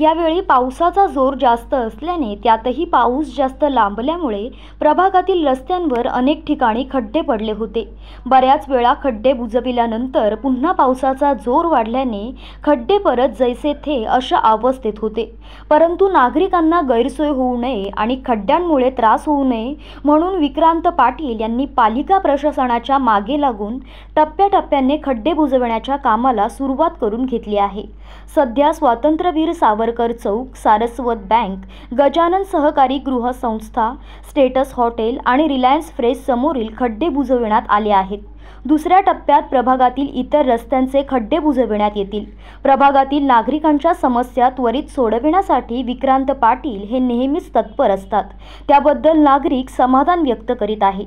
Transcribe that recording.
यावेळी पावसाचा जोर जास्त असल्याने त्यातही पाऊस जास्त लांबल्यामुळे प्रभागातील रस्त्यांवर अनेक ठिकाणी खड्डे पडले होते. बऱ्याच वेळा खड्डे बुजविल्यानंतर पुन्हा पावसाचा जोर वाढल्याने खड्डे परत जैसे थे अशा अवस्थेत होते. परंतु नागरिकांना गैरसोय होऊ नये आणि खड्ड्यांमुळे त्रास होऊ नये म्हणून विक्रांत पाटील यांनी पालिका प्रशासनाच्या मागे लागून टप्प्याटप्प्याने खड्डे बुजवण्याच्या कामाला सुरुवात करून घेतली आहे. सध्या स्वातंत्र्यवीर सावरकर चौक सारस्वत बँक गजानन सहकारी गृहसंस्था स्टेटस हॉटेल आणि रिलायन्स फ्रेश समोरील खड्डे बुजविण्यात आले आहेत. दुसऱ्या टप्प्यात प्रभागातील इतर रस्त्यांचे खड्डे बुजविण्यात येतील. प्रभागातील नागरिकांच्या समस्या त्वरित सोडविण्यासाठी विक्रांत पाटील हे नेहमीच तत्पर असतात. त्याबद्दल नागरिक समाधान व्यक्त करीत आहे